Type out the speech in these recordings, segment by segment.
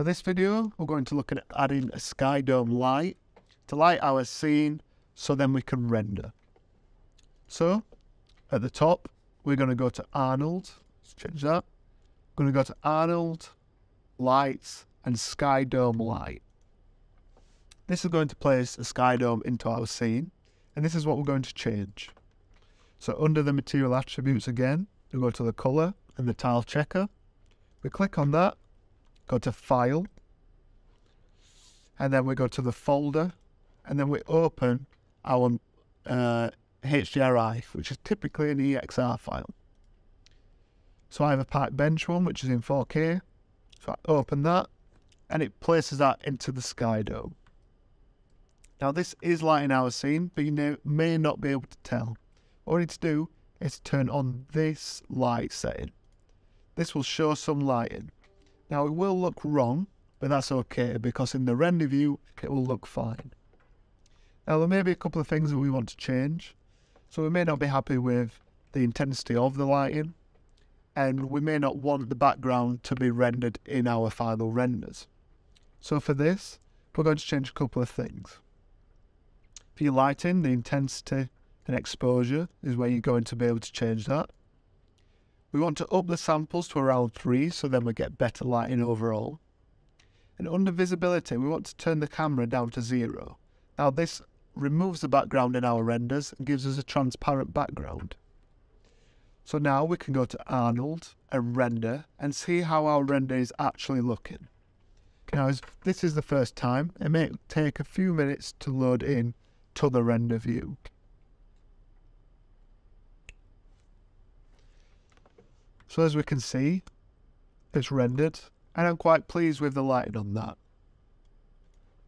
For this video, we're going to look at adding a sky dome light to light our scene so then we can render. So, at the top, we're going to go to Arnold. Let's change that. We're going to go to Arnold, Lights, and Sky Dome Light. This is going to place a sky dome into our scene, and this is what we're going to change. So under the material attributes again, we go to the color and the tile checker. We click on that, go to file, and then we go to the folder, and then we open our uh, HDRI, which is typically an EXR file. So I have a Parkbench one, which is in 4K. So I open that, and it places that into the sky dome. Now this is lighting our scene, but you may not be able to tell. All we need to do is turn on this light setting. This will show some lighting. Now it will look wrong, but that's okay because in the render view it will look fine. Now there may be a couple of things that we want to change. So we may not be happy with the intensity of the lighting and we may not want the background to be rendered in our final renders. So for this, we're going to change a couple of things. For your lighting, the intensity and exposure is where you're going to be able to change that. We want to up the samples to around 3 so then we get better lighting overall. And under visibility, we want to turn the camera down to 0. Now this removes the background in our renders and gives us a transparent background. So now we can go to Arnold and render and see how our render is actually looking. Now this is the first time, it may take a few minutes to load in to the render view. So as we can see, it's rendered, and I'm quite pleased with the lighting on that.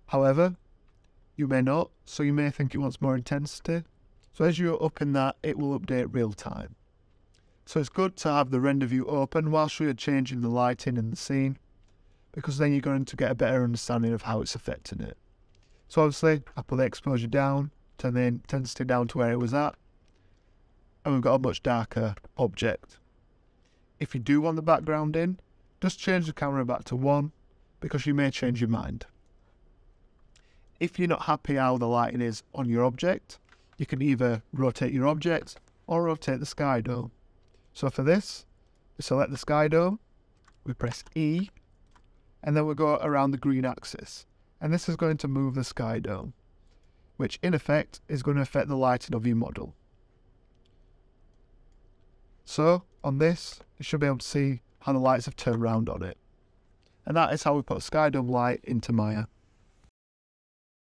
However, you may not, so you may think it wants more intensity. So as you're up in that, it will update real time. So it's good to have the render view open whilst are changing the lighting in the scene, because then you're going to get a better understanding of how it's affecting it. So obviously, I put the exposure down, turn the intensity down to where it was at, and we've got a much darker object. If you do want the background in, just change the camera back to 1, because you may change your mind. If you're not happy how the lighting is on your object, you can either rotate your object or rotate the sky dome. So for this, we select the sky dome, we press E, and then we go around the green axis and this is going to move the sky dome, which in effect is going to affect the lighting of your model. So on this, you should be able to see how the lights have turned around on it. And that is how we put sky dome light into Maya.